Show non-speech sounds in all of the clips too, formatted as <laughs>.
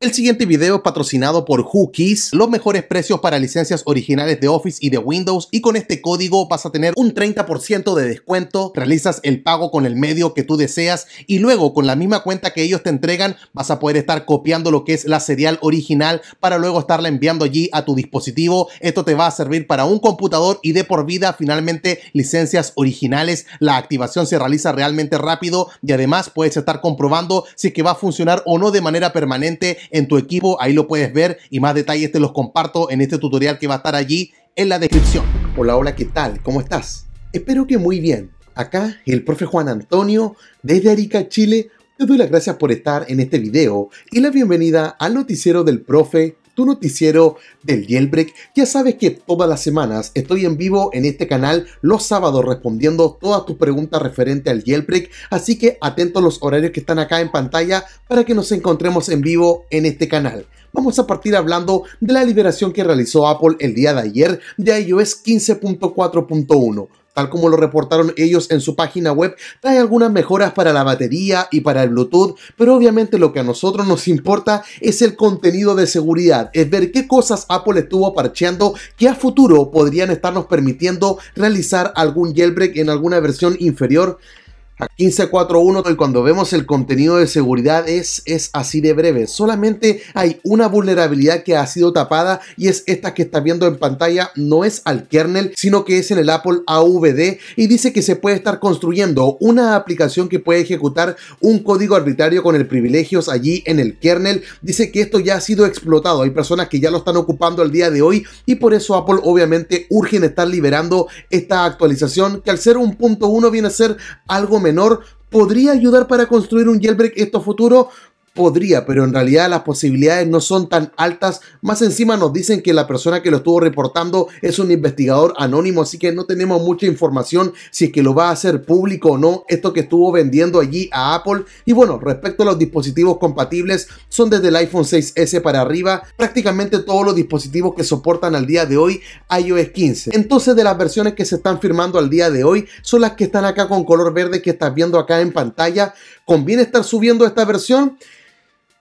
El siguiente video es patrocinado por WhoKeys, los mejores precios para licencias originales de Office y de Windows y con este código vas a tener un 30% de descuento, realizas el pago con el medio que tú deseas y luego con la misma cuenta que ellos te entregan vas a poder estar copiando lo que es la serial original para luego estarla enviando allí a tu dispositivo. Esto te va a servir para un computador y de por vida finalmente licencias originales. La activación se realiza realmente rápido y además puedes estar comprobando si que va a funcionar o no de manera permanente en tu equipo, ahí lo puedes ver y más detalles te los comparto en este tutorial que va a estar allí en la descripción. Hola, hola, ¿qué tal? ¿Cómo estás? Espero que muy bien. Acá el profe Juan Antonio desde Arica, Chile. Te doy las gracias por estar en este video y la bienvenida al noticiero del profe tu noticiero del jailbreak. Ya sabes que todas las semanas estoy en vivo en este canal los sábados respondiendo todas tus preguntas referente al jailbreak, así que atento a los horarios que están acá en pantalla para que nos encontremos en vivo en este canal. Vamos a partir hablando de la liberación que realizó Apple el día de ayer de iOS 15.4.1 tal como lo reportaron ellos en su página web, trae algunas mejoras para la batería y para el Bluetooth, pero obviamente lo que a nosotros nos importa es el contenido de seguridad, es ver qué cosas Apple estuvo parcheando que a futuro podrían estarnos permitiendo realizar algún jailbreak en alguna versión inferior a 15.4.1 y cuando vemos el contenido de seguridad es, es así de breve. Solamente hay una vulnerabilidad que ha sido tapada y es esta que está viendo en pantalla. No es al kernel, sino que es en el Apple AVD y dice que se puede estar construyendo una aplicación que puede ejecutar un código arbitrario con el privilegios allí en el kernel. Dice que esto ya ha sido explotado. Hay personas que ya lo están ocupando el día de hoy y por eso Apple obviamente urge en estar liberando esta actualización que al ser un punto uno viene a ser algo podría ayudar para construir un jailbreak esto futuro podría, pero en realidad las posibilidades no son tan altas. Más encima nos dicen que la persona que lo estuvo reportando es un investigador anónimo, así que no tenemos mucha información si es que lo va a hacer público o no, esto que estuvo vendiendo allí a Apple. Y bueno, respecto a los dispositivos compatibles, son desde el iPhone 6S para arriba, prácticamente todos los dispositivos que soportan al día de hoy iOS 15. Entonces de las versiones que se están firmando al día de hoy, son las que están acá con color verde que estás viendo acá en pantalla. ¿Conviene estar subiendo esta versión?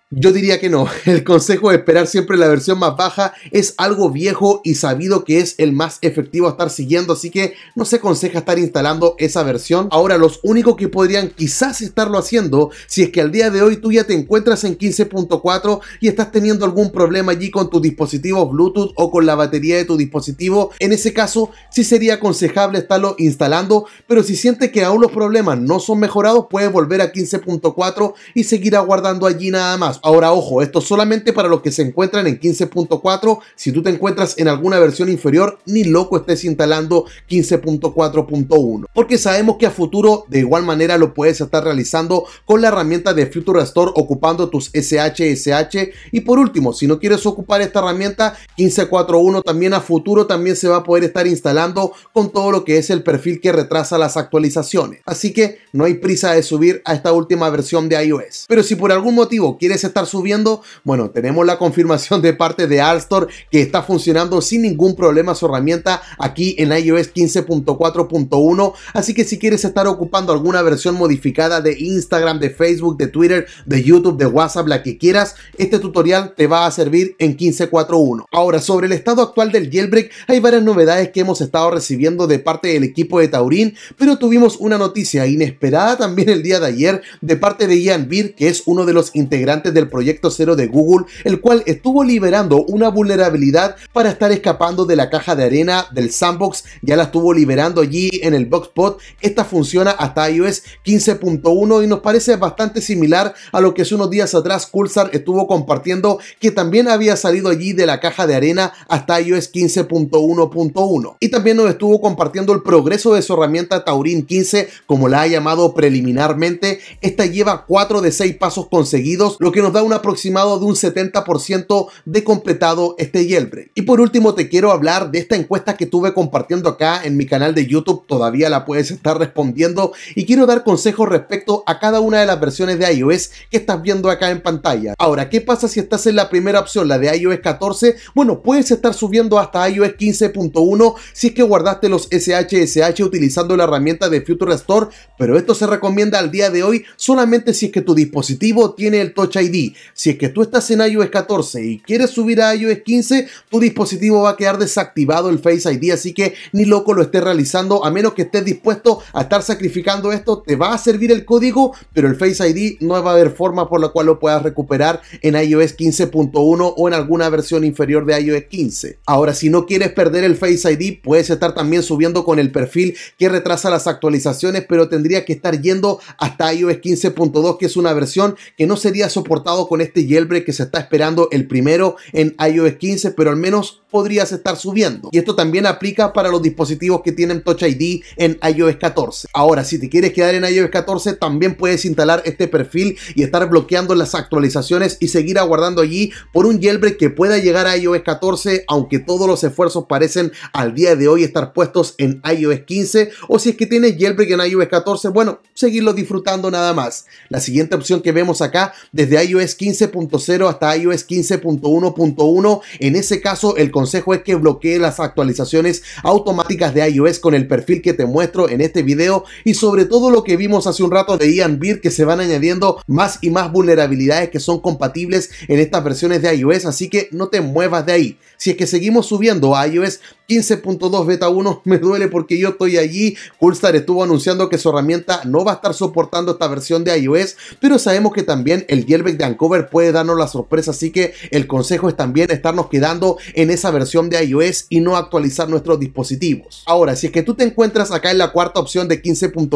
Yo diría que no. <laughs> El consejo de esperar siempre la versión más baja es algo viejo y sabido que es el más efectivo a estar siguiendo, así que no se aconseja estar instalando esa versión. Ahora, los únicos que podrían quizás estarlo haciendo, si es que al día de hoy tú ya te encuentras en 15.4 y estás teniendo algún problema allí con tu dispositivo Bluetooth o con la batería de tu dispositivo, en ese caso sí sería aconsejable estarlo instalando, pero si sientes que aún los problemas no son mejorados, puedes volver a 15.4 y seguir aguardando allí nada más. Ahora, ojo, esto solamente para los que se encuentran en 15.4. Si tú te encuentras en alguna versión inferior, ni loco estés instalando 15.4.1. Porque sabemos que a futuro de igual manera lo puedes estar realizando con la herramienta de Future Restore ocupando tus SHSH. Y por último, si no quieres ocupar esta herramienta, 15.4.1 también a futuro también se va a poder estar instalando con todo lo que es el perfil que retrasa las actualizaciones. Así que no hay prisa de subir a esta última versión de iOS. Pero si por algún motivo quieres estar subiendo? Bueno, tenemos la confirmación de parte de Alstor que está funcionando sin ningún problema su herramienta aquí en iOS 15.4.1. Así que si quieres estar ocupando alguna versión modificada de Instagram, de Facebook, de Twitter, de YouTube, de WhatsApp, la que quieras, este tutorial te va a servir en 15.4.1. Ahora, sobre el estado actual del jailbreak, hay varias novedades que hemos estado recibiendo de parte del equipo de Taurin, pero tuvimos una noticia inesperada también el día de ayer de parte de Ian Beer, que es uno de los integrantes del proyecto cero de Google, el cual estuvo liberando una vulnerabilidad para estar escapando de la caja de arena del sandbox, ya la estuvo liberando allí en el Boxpot, esta funciona hasta iOS 15.1 y nos parece bastante similar a lo que hace unos días atrás Pulsar estuvo compartiendo que también había salido allí de la caja de arena hasta iOS 15.1.1 y también nos estuvo compartiendo el progreso de su herramienta Taurin 15 como la ha llamado preliminarmente, esta lleva 4 de 6 pasos conseguidos, lo que nos da un aproximado de un 70% de completado este jailbreak. Y por último te quiero hablar de esta encuesta que tuve compartiendo acá en mi canal de YouTube, todavía la puedes estar respondiendo y quiero dar consejos respecto a cada una de las versiones de iOS que estás viendo acá en pantalla. Ahora, ¿qué pasa si estás en la primera opción, la de iOS 14? Bueno, puedes estar subiendo hasta iOS 15.1 si es que guardaste los SHSH utilizando la herramienta de Future Restore, pero esto se recomienda al día de hoy solamente si es que tu dispositivo tiene el Touch ID Si es que tú estás en iOS 14 y quieres subir a iOS 15, tu dispositivo va a quedar desactivado el Face ID, así que ni loco lo estés realizando, a menos que estés dispuesto a estar sacrificando esto, te va a servir el código, pero el Face ID no va a haber forma por la cual lo puedas recuperar en iOS 15.1 o en alguna versión inferior de iOS 15. Ahora, si no quieres perder el Face ID, puedes estar también subiendo con el perfil que retrasa las actualizaciones, pero tendría que estar yendo hasta iOS 15.2, que es una versión que no sería con este jailbreak que se está esperando el primero en iOS 15, pero al menos podrías estar subiendo. Y esto también aplica para los dispositivos que tienen Touch ID en iOS 14. Ahora, si te quieres quedar en iOS 14, también puedes instalar este perfil y estar bloqueando las actualizaciones y seguir aguardando allí por un jailbreak que pueda llegar a iOS 14, aunque todos los esfuerzos parecen al día de hoy estar puestos en iOS 15. O si es que tienes jailbreak en iOS 14, bueno, seguirlo disfrutando nada más. La siguiente opción que vemos acá, desde iOS 15.0 hasta iOS 15.1.1, en ese caso el consejo es que bloquee las actualizaciones automáticas de iOS con el perfil que te muestro en este video. Y sobre todo lo que vimos hace un rato de Ian Beer que se van añadiendo más y más vulnerabilidades que son compatibles en estas versiones de iOS, así que no te muevas de ahí. Si es que seguimos subiendo a iOS 15.2 beta 1 <laughs> me duele porque yo estoy allí. Coolstar estuvo anunciando que su herramienta no va a estar soportando esta versión de iOS, pero sabemos que también el jailbreak de Uncover puede darnos la sorpresa, así que el consejo es también estarnos quedando en esa versión de iOS y no actualizar nuestros dispositivos. Ahora, si es que tú te encuentras acá en la cuarta opción de 15.2,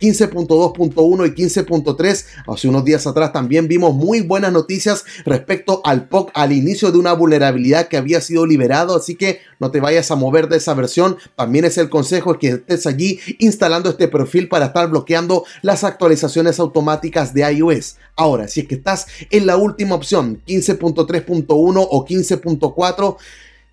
15.2.1 y 15.3, hace unos días atrás también vimos muy buenas noticias respecto al POC al inicio de una vulnerabilidad que había sido liberado, así que no te vayas a mover de esa versión. También es el consejo que estés allí instalando este perfil para estar bloqueando las actualizaciones automáticas de iOS. Ahora, si es que estás en la última opción, 15.3.1 o 15.4,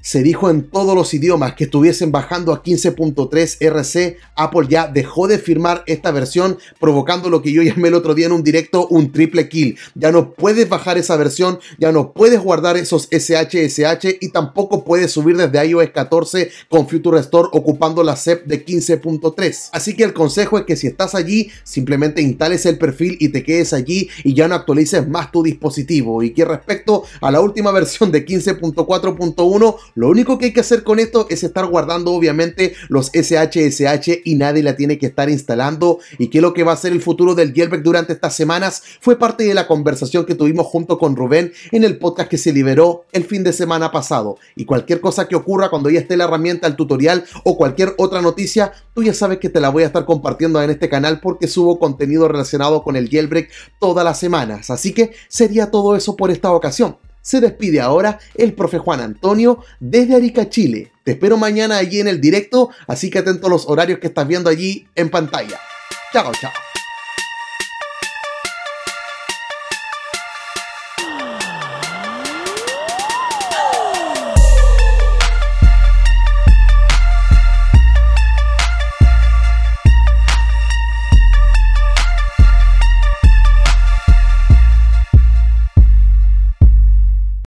se dijo en todos los idiomas que estuviesen bajando a 15.3 RC, Apple ya dejó de firmar esta versión, provocando lo que yo llamé el otro día en un directo un triple kill. Ya no puedes bajar esa versión, ya no puedes guardar esos SHSH y tampoco puedes subir desde iOS 14 con Future Store ocupando la SEP de 15.3. Así que el consejo es que si estás allí, simplemente instales el perfil y te quedes allí y ya no actualices más tu dispositivo. Y que respecto a la última versión de 15.4.1, lo único que hay que hacer con esto es estar guardando obviamente los SHSH y nadie la tiene que estar instalando. Y qué es lo que va a ser el futuro del jailbreak durante estas semanas fue parte de la conversación que tuvimos junto con Rubén en el podcast que se liberó el fin de semana pasado. Y cualquier cosa que ocurra cuando ya esté la herramienta, el tutorial o cualquier otra noticia, tú ya sabes que te la voy a estar compartiendo en este canal porque subo contenido relacionado con el jailbreak todas las semanas. Así que sería todo eso por esta ocasión se despide ahora el profe Juan Antonio desde Arica, Chile. Te espero mañana allí en el directo, así que atento a los horarios que estás viendo allí en pantalla. Chao, chao.